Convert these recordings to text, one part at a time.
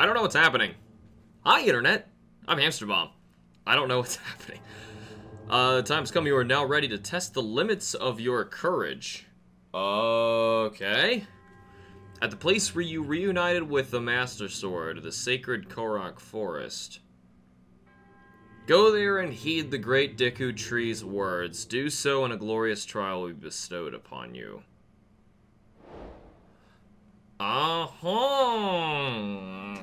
I don't know what's happening. Hi, Internet. I'm Hamster Bomb. I don't know what's happening. Uh, the time's come. You are now ready to test the limits of your courage. Okay. At the place where you reunited with the Master Sword, the sacred Korok Forest. Go there and heed the great Deku Tree's words. Do so and a glorious trial will be bestowed upon you. Uh-huh.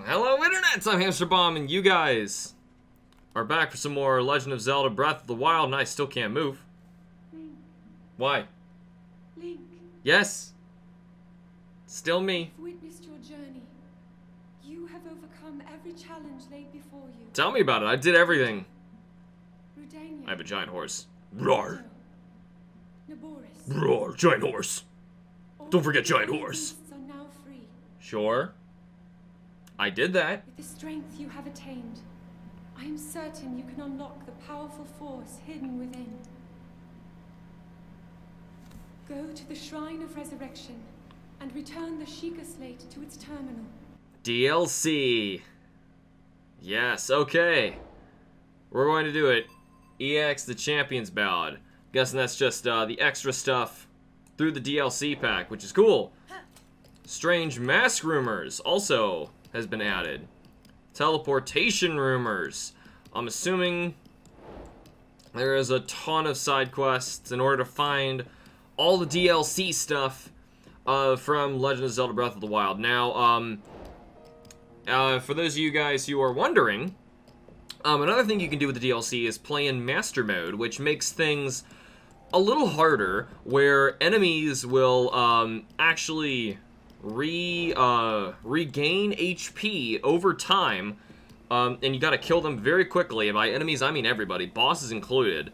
Hello, Internet! I'm Hamster Bomb, and you guys are back for some more Legend of Zelda Breath of the Wild, and I still can't move. Link, Why? Link, Yes. Still me. I've witnessed your journey. You have overcome every challenge laid before you. Tell me about it. I did everything. Rudania. I have a giant horse. Roar. Naboris. Roar. Giant horse. All Don't forget giant horse. are now free. Sure. I did that. With the strength you have attained, I am certain you can unlock the powerful force hidden within. Go to the Shrine of Resurrection and return the Sheikah Slate to its terminal. DLC. Yes, okay. We're going to do it. EX the Champions Ballad. Guessing that's just uh, the extra stuff through the DLC pack, which is cool. Strange Mask Rumors also has been added. Teleportation Rumors. I'm assuming there is a ton of side quests in order to find all the DLC stuff uh, from Legend of Zelda Breath of the Wild. Now, um, uh, for those of you guys who are wondering, um, another thing you can do with the DLC is play in Master Mode, which makes things a little harder, where enemies will um, actually re uh, regain HP over time, um, and you got to kill them very quickly. And by enemies, I mean everybody, bosses included.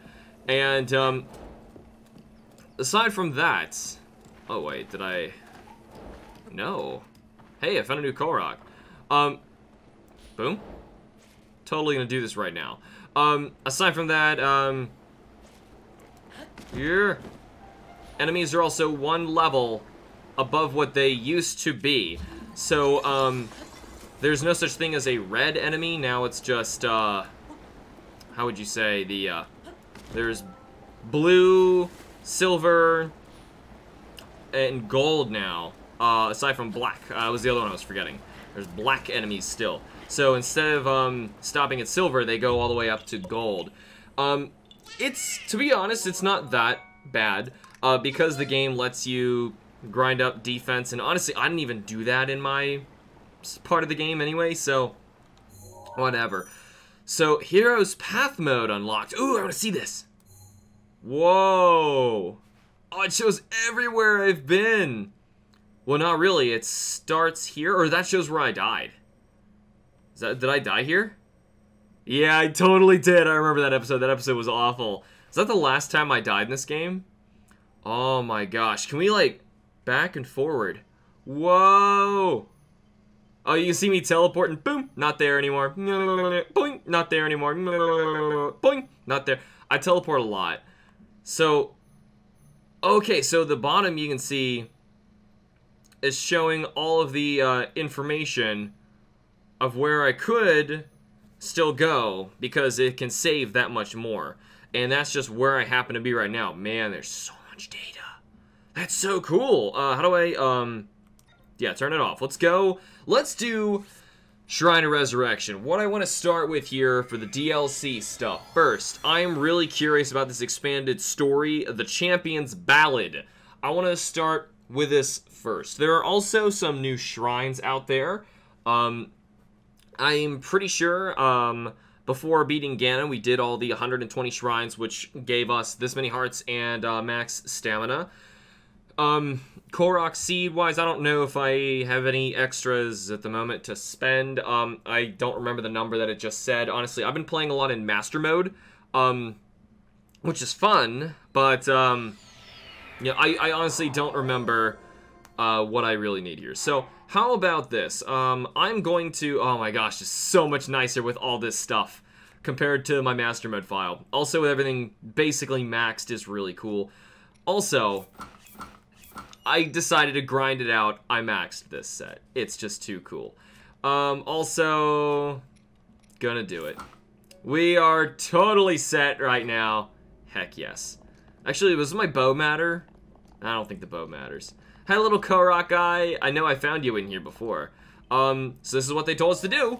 And um, aside from that, oh wait, did I? No. Hey, I found a new Korok. Um, boom. Totally gonna do this right now. Um, aside from that, um, here, enemies are also one level above what they used to be. So, um, there's no such thing as a red enemy. Now it's just, uh, how would you say, the, uh, there's blue, silver, and gold now. Uh, aside from black, uh, was the other one I was forgetting. There's black enemies still. So instead of um, stopping at silver, they go all the way up to gold. Um, it's, to be honest, it's not that bad uh, because the game lets you grind up defense. And honestly, I didn't even do that in my part of the game anyway, so whatever. So Heroes Path mode unlocked. Ooh, I want to see this. Whoa. Oh, it shows everywhere I've been. Well, not really. It starts here, or that shows where I died. Is that, did I die here? Yeah, I totally did. I remember that episode. That episode was awful. Is that the last time I died in this game? Oh my gosh. Can we, like, back and forward? Whoa. Oh, you can see me teleporting. Boom. Not there anymore. Boing. Not there anymore. Boing. Not there. I teleport a lot. So, okay, so the bottom you can see is showing all of the uh, information of where I could still go because it can save that much more. And that's just where I happen to be right now. Man, there's so much data. That's so cool. Uh, how do I, um, yeah, turn it off. Let's go. Let's do Shrine of Resurrection. What I want to start with here for the DLC stuff. First, I am really curious about this expanded story, The Champion's Ballad. I want to start with this first. There are also some new shrines out there. Um, I'm pretty sure um, before beating Ganon, we did all the 120 shrines, which gave us this many hearts and uh, max stamina. Um, Korok seed wise, I don't know if I have any extras at the moment to spend. Um, I don't remember the number that it just said. Honestly, I've been playing a lot in master mode, um, which is fun, but um, yeah, I, I honestly don't remember uh, what I really need here. So how about this? Um, I'm going to, oh my gosh, it's so much nicer with all this stuff compared to my master mode file. Also with everything basically maxed is really cool. Also, I decided to grind it out. I maxed this set. It's just too cool. Um, also, gonna do it. We are totally set right now. Heck yes. Actually, was my bow matter? I don't think the bow matters. Hi, little Korok guy. I know I found you in here before. Um, so this is what they told us to do.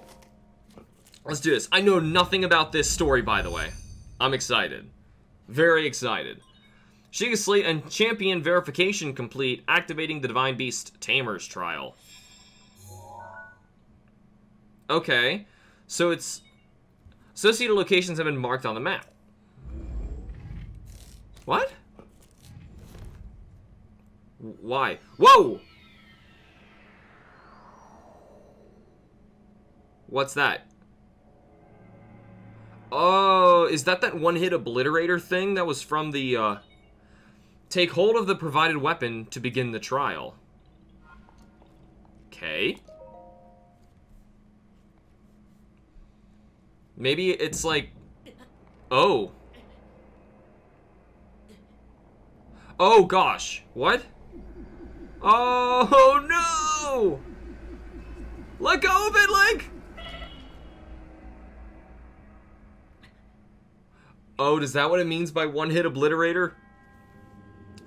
Let's do this. I know nothing about this story, by the way. I'm excited. Very excited. Sheikah Slate and Champion verification complete, activating the Divine Beast Tamer's trial. Okay, so it's... Associated locations have been marked on the map. What? Why? Whoa! What's that? Oh, is that that one-hit obliterator thing that was from the, uh... Take hold of the provided weapon to begin the trial. Okay. Maybe it's like... Oh. Oh, gosh. What? Oh, no! Let go of it, Link! Oh, does that what it means by one-hit obliterator?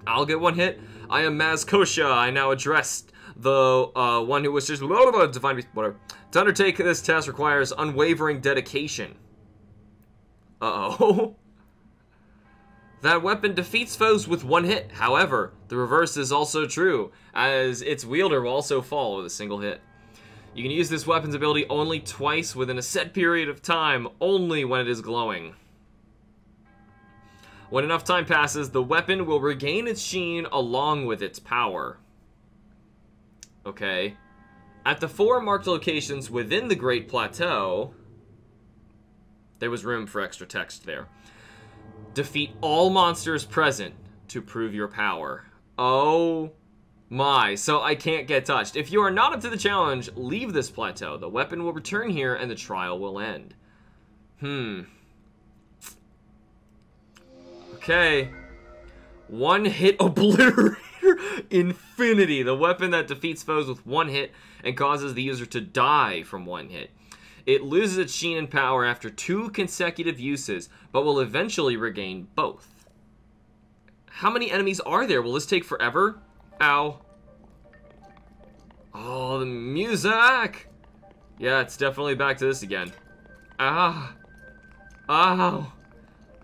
I'll get one hit. I am Maz Koshia. I now address the uh, one who was just divine beast, whatever. To undertake this task requires unwavering dedication. Uh-oh. that weapon defeats foes with one hit. However, the reverse is also true, as its wielder will also fall with a single hit. You can use this weapon's ability only twice within a set period of time, only when it is glowing. When enough time passes, the weapon will regain its sheen along with its power. Okay. At the four marked locations within the Great Plateau, there was room for extra text there. Defeat all monsters present to prove your power. Oh my, so I can't get touched. If you are not up to the challenge, leave this plateau. The weapon will return here and the trial will end. Hmm. Okay. One hit obliterator infinity. The weapon that defeats foes with one hit and causes the user to die from one hit. It loses its sheen and power after two consecutive uses, but will eventually regain both. How many enemies are there? Will this take forever? Ow. Oh, the music! Yeah, it's definitely back to this again. Ah. Ow.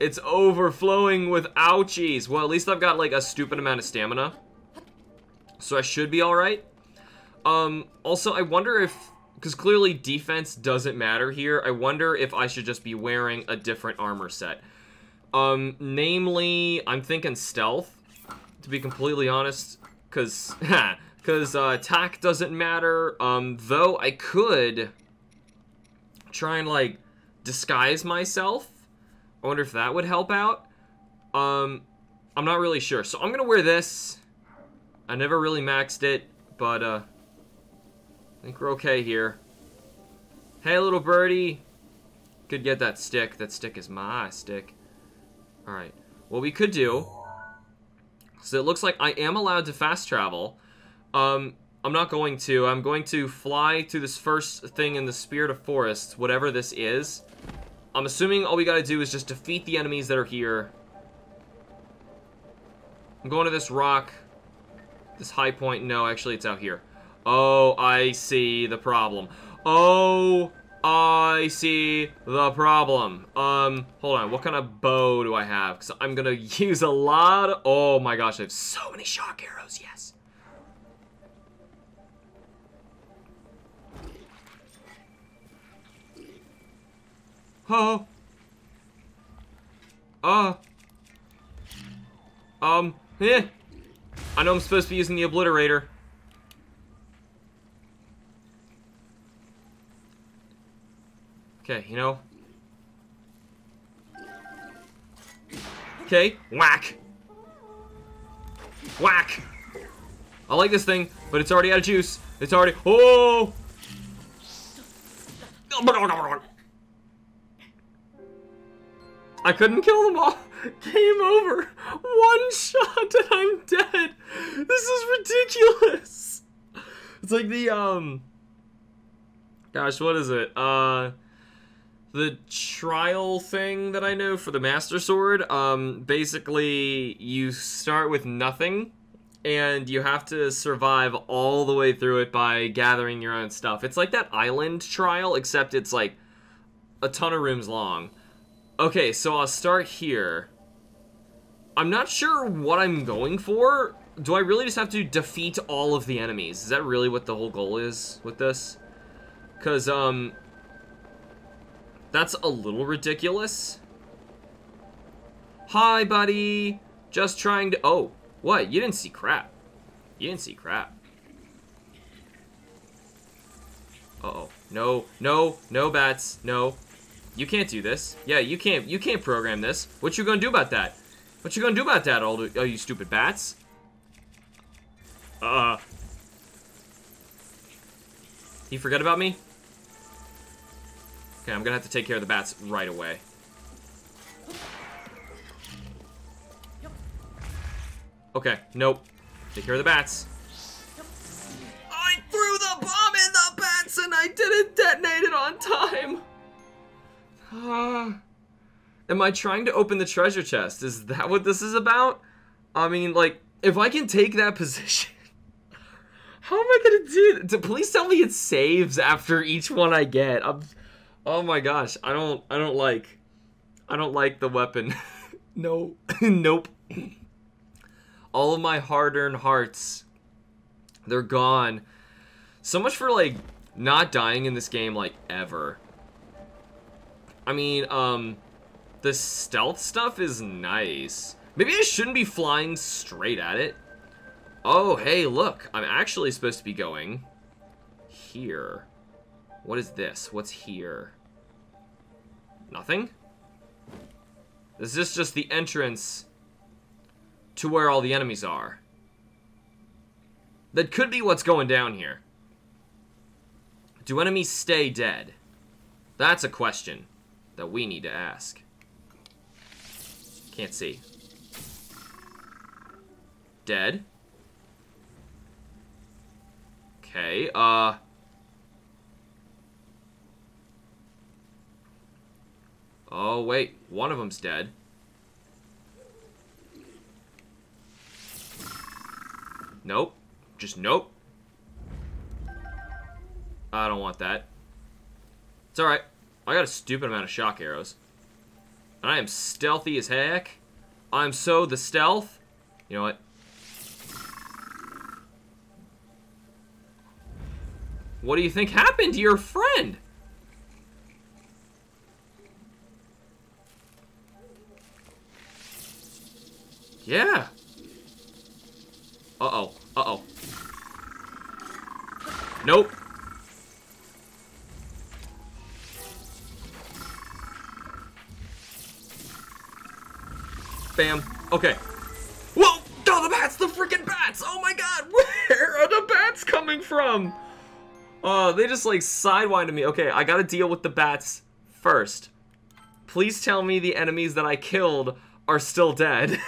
It's overflowing with ouchies. Well, at least I've got like a stupid amount of stamina. So I should be alright. Um, also, I wonder if... Because clearly defense doesn't matter here. I wonder if I should just be wearing a different armor set. Um, namely, I'm thinking stealth, to be completely honest. Because, because uh, attack doesn't matter. Um, though I could try and, like, disguise myself I wonder if that would help out. Um, I'm not really sure. So I'm going to wear this. I never really maxed it, but uh, I think we're okay here. Hey, little birdie. Could get that stick. That stick is my stick. Alright. What we could do... So it looks like I am allowed to fast travel. Um, I'm not going to. I'm going to fly to this first thing in the Spirit of Forest, whatever this is. I'm assuming all we gotta do is just defeat the enemies that are here. I'm going to this rock. This high point. No, actually, it's out here. Oh, I see the problem. Oh, I see the problem. Um, hold on. What kind of bow do I have? Because I'm going to use a lot of... Oh, my gosh. I have so many shock arrows. Yes. Oh. Uh. Um, eh. I know I'm supposed to be using the obliterator. Okay, you know. Okay, whack. Whack. I like this thing, but it's already out of juice. It's already, oh! I couldn't kill them all. Game over. One shot and I'm dead. This is ridiculous. It's like the, um... Gosh, what is it? Uh, the trial thing that I know for the Master Sword. Um, basically, you start with nothing, and you have to survive all the way through it by gathering your own stuff. It's like that island trial, except it's like a ton of rooms long. Okay, so I'll start here. I'm not sure what I'm going for. Do I really just have to defeat all of the enemies? Is that really what the whole goal is with this? Because, um... That's a little ridiculous. Hi, buddy! Just trying to... Oh, what? You didn't see crap. You didn't see crap. Uh-oh. No, no, no bats, no. You can't do this. Yeah, you can't, you can't program this. What you gonna do about that? What you gonna do about that, all, oh, you stupid bats? Uh. You forget about me? Okay, I'm gonna have to take care of the bats right away. Okay, nope. Take care of the bats. I threw the bomb in the bats and I didn't detonate it on time. Uh, am I trying to open the treasure chest? Is that what this is about? I mean, like, if I can take that position, how am I gonna do that? Please tell me it saves after each one I get. I'm, oh my gosh, I don't, I don't like, I don't like the weapon. no, nope. All of my hard-earned hearts, they're gone. So much for like not dying in this game like ever. I mean, um, the stealth stuff is nice. Maybe I shouldn't be flying straight at it. Oh, hey, look. I'm actually supposed to be going here. What is this? What's here? Nothing? Is this just the entrance to where all the enemies are? That could be what's going down here. Do enemies stay dead? That's a question that we need to ask. Can't see. Dead. Okay, uh... Oh, wait. One of them's dead. Nope. Just nope. I don't want that. It's alright. I got a stupid amount of shock arrows. And I am stealthy as heck. I'm so the stealth. You know what? What do you think happened to your friend? Yeah. Uh-oh. Uh-oh. Nope. Bam. Okay. Whoa! Oh, the bats! The freaking bats! Oh my god! Where are the bats coming from? Uh, they just like sidewinded me. Okay, I gotta deal with the bats first. Please tell me the enemies that I killed are still dead.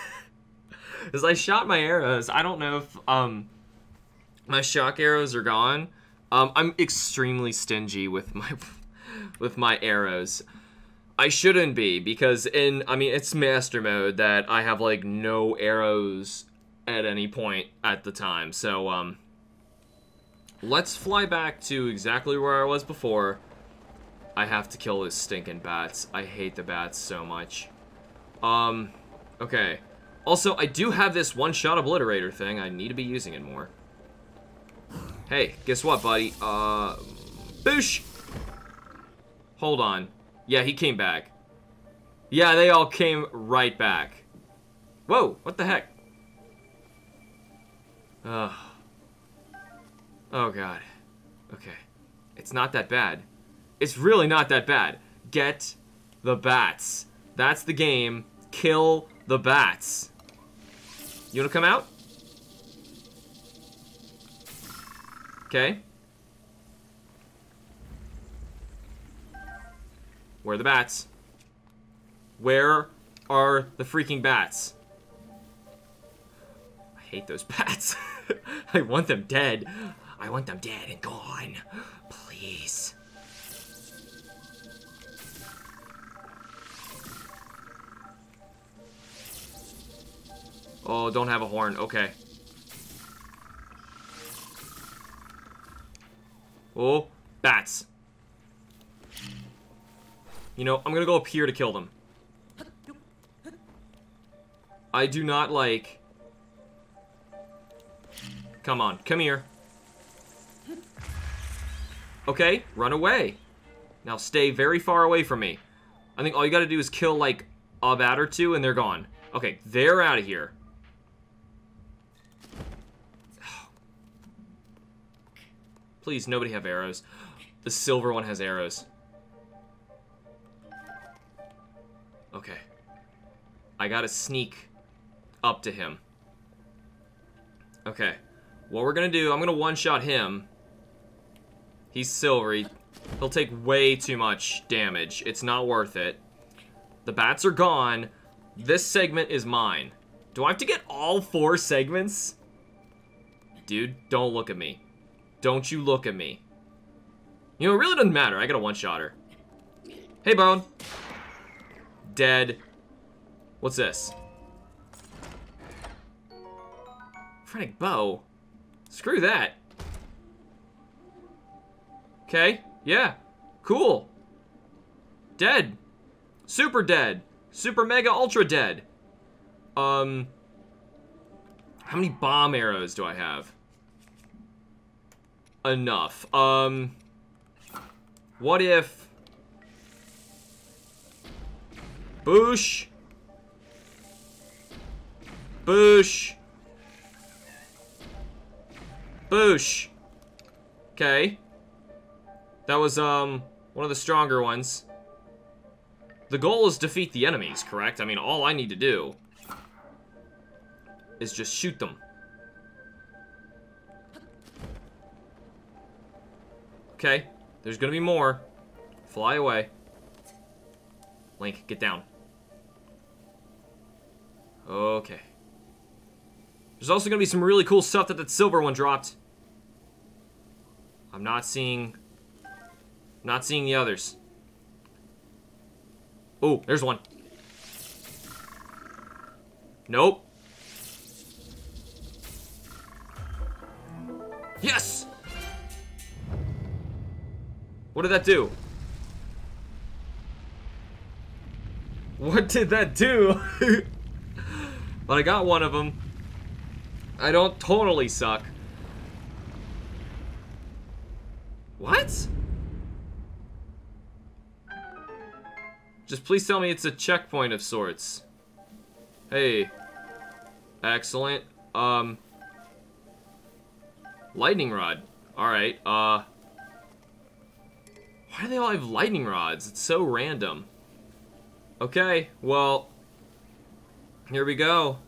As I shot my arrows, I don't know if um my shock arrows are gone. Um, I'm extremely stingy with my with my arrows. I shouldn't be because in I mean it's master mode that I have like no arrows at any point at the time. So um let's fly back to exactly where I was before. I have to kill those stinking bats. I hate the bats so much. Um okay. Also, I do have this one-shot obliterator thing. I need to be using it more. Hey, guess what, buddy? Uh boosh. Hold on. Yeah, he came back. Yeah, they all came right back. Whoa, what the heck? Ugh. Oh, God. Okay. It's not that bad. It's really not that bad. Get the bats. That's the game. Kill the bats. You wanna come out? Okay. Where are the bats? Where are the freaking bats? I hate those bats. I want them dead. I want them dead and gone. Please. Oh, don't have a horn. Okay. Oh, bats. You know, I'm gonna go up here to kill them. I do not like... Come on, come here. Okay, run away. Now stay very far away from me. I think all you gotta do is kill, like, a bat or two and they're gone. Okay, they're out of here. Please, nobody have arrows. The silver one has arrows. Okay. I gotta sneak up to him. Okay. What we're gonna do, I'm gonna one-shot him. He's silvery. He'll take way too much damage. It's not worth it. The bats are gone. This segment is mine. Do I have to get all four segments? Dude, don't look at me. Don't you look at me. You know, it really doesn't matter. I got a one-shotter. Hey, Bone. Dead. What's this? Phrenic bow? Screw that. Okay, yeah. Cool. Dead. Super dead. Super mega ultra dead. Um... How many bomb arrows do I have? Enough. Um... What if... Boosh. Boosh. Boosh. Okay. That was, um, one of the stronger ones. The goal is defeat the enemies, correct? I mean, all I need to do is just shoot them. Okay, there's gonna be more. Fly away. Link, get down. Okay. There's also gonna be some really cool stuff that that silver one dropped. I'm not seeing... Not seeing the others. Oh, there's one. Nope. Yes! What did that do? What did that do? but I got one of them. I don't totally suck. What? Just please tell me it's a checkpoint of sorts. Hey. Excellent. Um. Lightning rod. Alright, uh. Why do they all have lightning rods? It's so random. Okay, well. Here we go.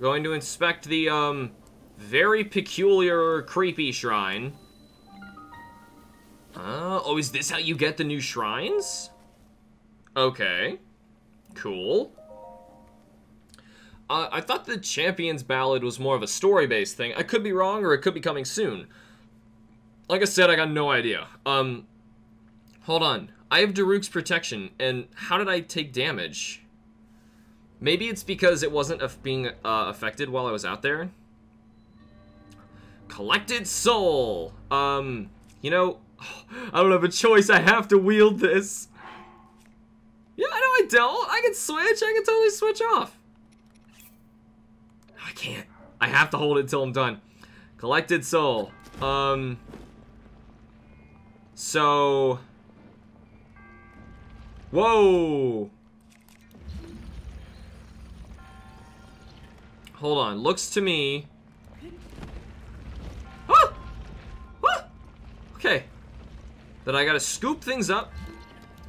Going to inspect the, um. Very peculiar, creepy shrine. Uh, oh, is this how you get the new shrines? Okay. Cool. Uh, I thought the Champions Ballad was more of a story-based thing. I could be wrong, or it could be coming soon. Like I said, I got no idea. Um, hold on. I have Daruk's protection, and how did I take damage? Maybe it's because it wasn't being uh, affected while I was out there? Collected Soul! Um, you know, I don't have a choice. I have to wield this. Yeah, I know I don't. I can switch. I can totally switch off. I can't. I have to hold it until I'm done. Collected soul. Um. So. Whoa. Hold on. Looks to me. Ah! Ah! Okay. Then I gotta scoop things up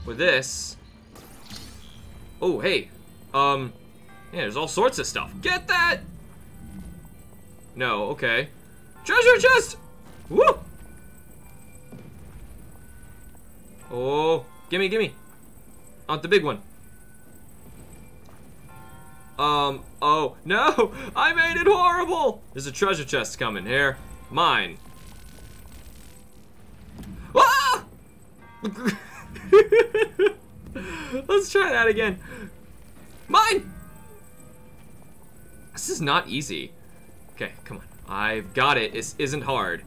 with this. Oh, hey. Um, yeah, there's all sorts of stuff. Get that! No, okay. Treasure chest! Woo! Oh, gimme, gimme. I want the big one. Um, oh, no! I made it horrible! There's a treasure chest coming here. Mine. Ah! Let's try that again. Mine! This is not easy. Okay, come on. I've got it. This isn't hard.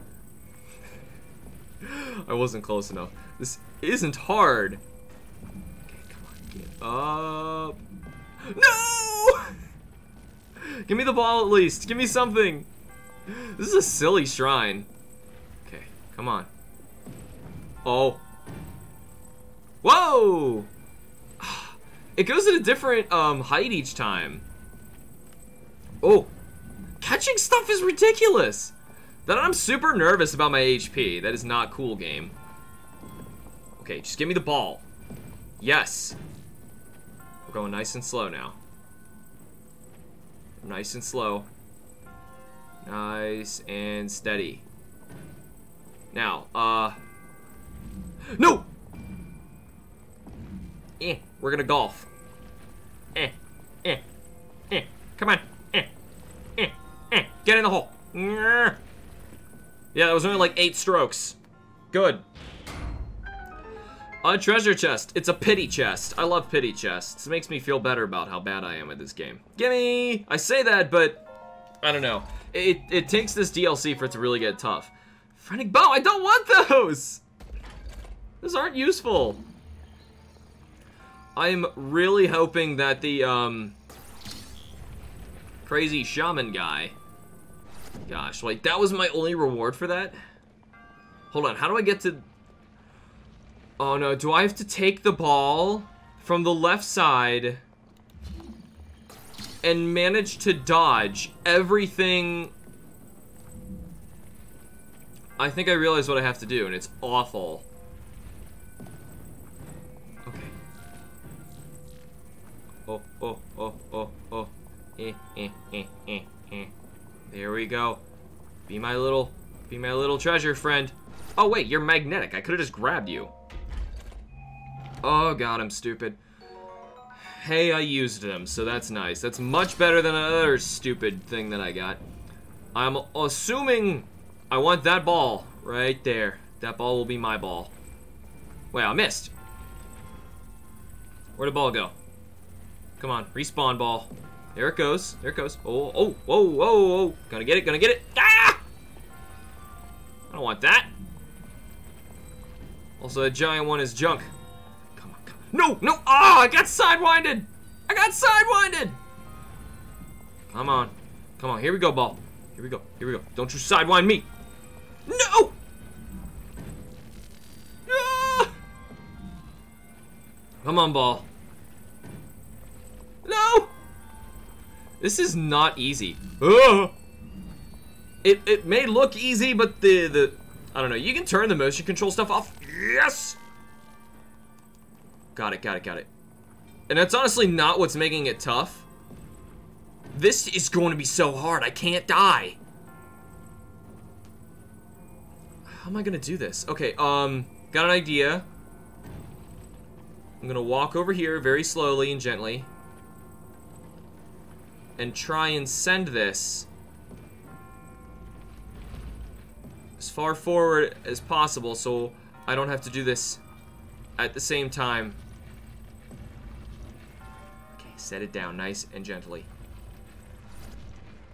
I wasn't close enough. This isn't hard. Okay, come on. Get up. No! Give me the ball at least. Give me something. This is a silly shrine. Okay, come on. Oh. Whoa! It goes at a different um, height each time. Oh, catching stuff is ridiculous. Then I'm super nervous about my HP. That is not cool, game. Okay, just give me the ball. Yes. We're going nice and slow now. Nice and slow. Nice and steady. Now, uh... No! Eh, we're gonna golf. Eh, eh, eh. Come on. Eh, eh, eh. Get in the hole. Yeah, that was only like eight strokes. Good. A treasure chest. It's a pity chest. I love pity chests. It makes me feel better about how bad I am at this game. Gimme! I say that, but I don't know. It, it takes this DLC for it to really get tough. Phrenic bow, I don't want those! Those aren't useful. I'm really hoping that the, um, crazy shaman guy, gosh, like, that was my only reward for that? Hold on, how do I get to, oh no, do I have to take the ball from the left side and manage to dodge everything I think I realize what I have to do, and it's awful. Okay. Oh, oh, oh, oh, oh. Eh, eh, eh, eh, eh. There we go. Be my little, be my little treasure friend. Oh wait, you're magnetic. I could have just grabbed you. Oh god, I'm stupid. Hey, I used them, so that's nice. That's much better than another stupid thing that I got. I'm assuming I want that ball right there. That ball will be my ball. Wait, I missed. Where'd the ball go? Come on, respawn ball. There it goes. There it goes. Oh, oh, whoa, whoa, whoa. Gonna get it, gonna get it. Ah! I don't want that. Also, a giant one is junk. No, no. Ah, oh, I got sidewinded. I got sidewinded. Come on. Come on, here we go, ball. Here we go, here we go. Don't you sidewind me. No! Ah! Come on, ball. No! This is not easy. Oh! It, it may look easy, but the, the... I don't know. You can turn the motion control stuff off. Yes! Got it, got it, got it. And that's honestly not what's making it tough. This is going to be so hard. I can't die. How am I going to do this? Okay, um, got an idea. I'm going to walk over here very slowly and gently and try and send this as far forward as possible so I don't have to do this at the same time. Set it down nice and gently.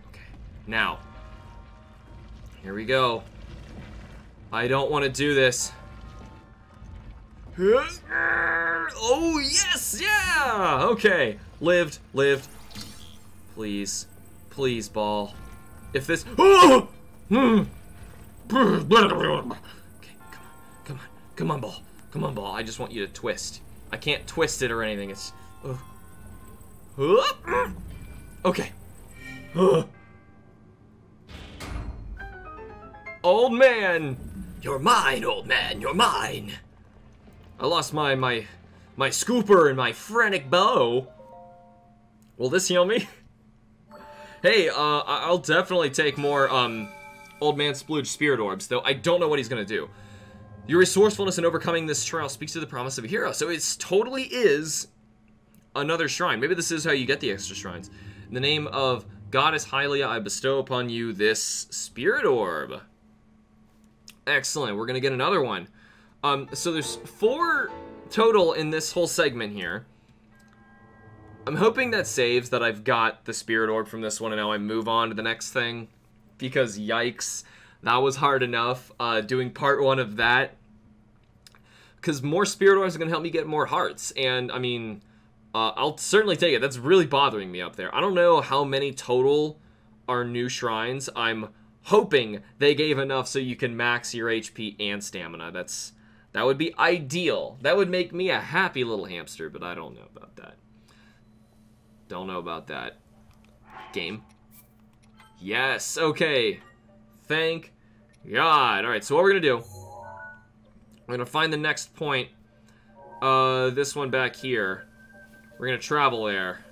Okay, now, here we go. I don't want to do this. Oh, yes, yeah! Okay, lived, lived, Please. Please, ball. If this... Oh! Okay, come on. Come on. Come on, ball. Come on, ball. I just want you to twist. I can't twist it or anything. It's... Uh. Okay. Old man! You're mine, old man. You're mine. I lost my, my, my scooper and my Phrenic bow. Will this heal me? Hey, uh, I'll definitely take more, um, Old Man Splooge Spirit Orbs, though I don't know what he's gonna do. Your resourcefulness in overcoming this trial speaks to the promise of a hero, so it totally is another shrine. Maybe this is how you get the extra shrines. In the name of Goddess Hylia, I bestow upon you this Spirit Orb. Excellent, we're gonna get another one. Um, so there's four total in this whole segment here. I'm hoping that saves that I've got the Spirit Orb from this one and now I move on to the next thing. Because yikes, that was hard enough uh, doing part one of that. Because more Spirit Orbs are going to help me get more hearts. And, I mean, uh, I'll certainly take it. That's really bothering me up there. I don't know how many total are new shrines. I'm hoping they gave enough so you can max your HP and stamina. That's That would be ideal. That would make me a happy little hamster, but I don't know about that. Don't know about that. Game. Yes, okay. Thank God. Alright, so what we're gonna do... We're gonna find the next point. Uh, this one back here. We're gonna travel there.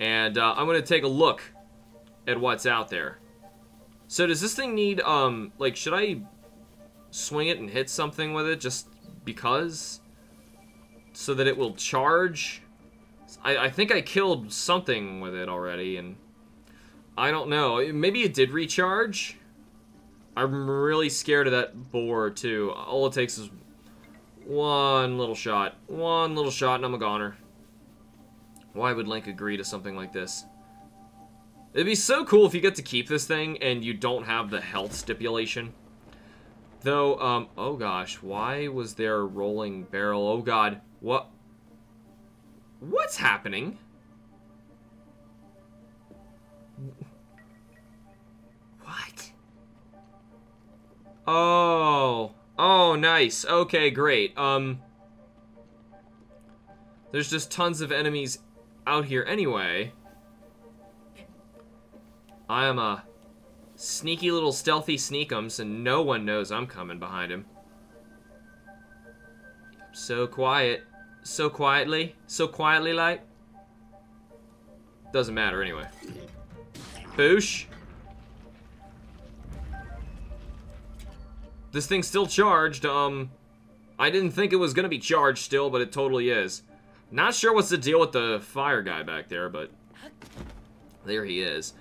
And uh, I'm gonna take a look at what's out there. So does this thing need, um, like, should I swing it and hit something with it just because? So that it will charge? I, I think I killed something with it already, and I don't know. Maybe it did recharge? I'm really scared of that boar, too. All it takes is one little shot. One little shot, and I'm a goner. Why would Link agree to something like this? It'd be so cool if you get to keep this thing and you don't have the health stipulation. Though, um, oh gosh, why was there a rolling barrel? Oh god, what? What's happening? What? Oh. Oh, nice. Okay, great. Um, there's just tons of enemies out here anyway. I am a sneaky little stealthy sneakums, and no one knows I'm coming behind him. So quiet. So quietly. So quietly like. Doesn't matter anyway. Boosh. This thing's still charged. Um, I didn't think it was going to be charged still, but it totally is. Not sure what's the deal with the fire guy back there, but there he is.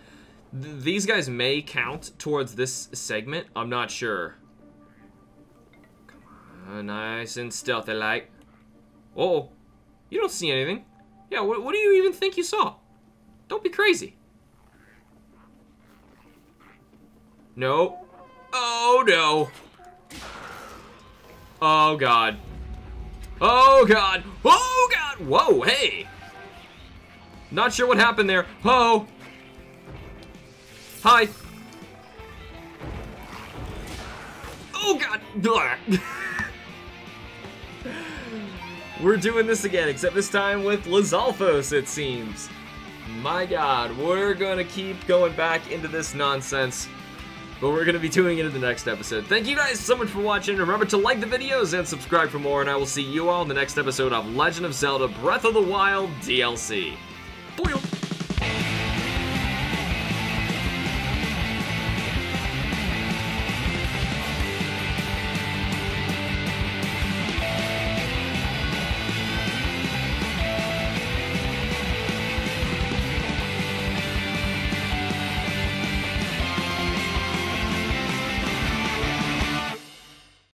Th these guys may count towards this segment. I'm not sure. Come on, nice and stealthy-like. Oh, you don't see anything. Yeah, what, what do you even think you saw? Don't be crazy. No. Oh, no. Oh, God. Oh, God. Oh, God. Whoa, hey. Not sure what happened there. Oh. Hi. Oh, God. We're doing this again, except this time with Lizalfos, it seems. My god, we're gonna keep going back into this nonsense. But we're gonna be doing it in the next episode. Thank you guys so much for watching. Remember to like the videos and subscribe for more, and I will see you all in the next episode of Legend of Zelda Breath of the Wild DLC.